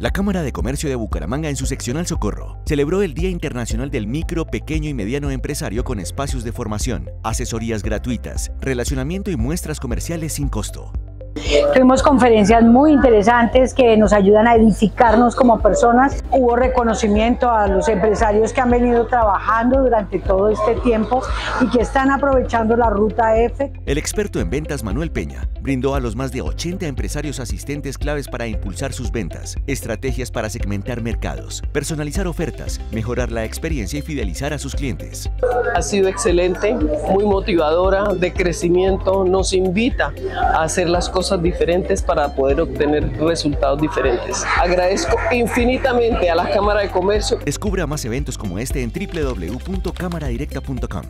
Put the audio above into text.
La Cámara de Comercio de Bucaramanga en su seccional Socorro celebró el Día Internacional del Micro, Pequeño y Mediano Empresario con espacios de formación, asesorías gratuitas, relacionamiento y muestras comerciales sin costo. Tuvimos conferencias muy interesantes que nos ayudan a edificarnos como personas. Hubo reconocimiento a los empresarios que han venido trabajando durante todo este tiempo y que están aprovechando la ruta F. El experto en ventas Manuel Peña brindó a los más de 80 empresarios asistentes claves para impulsar sus ventas, estrategias para segmentar mercados, personalizar ofertas, mejorar la experiencia y fidelizar a sus clientes. Ha sido excelente, muy motivadora, de crecimiento, nos invita a hacer las cosas diferentes para poder obtener resultados diferentes. Agradezco infinitamente a la Cámara de Comercio. Descubra más eventos como este en www.cámaradirecta.com.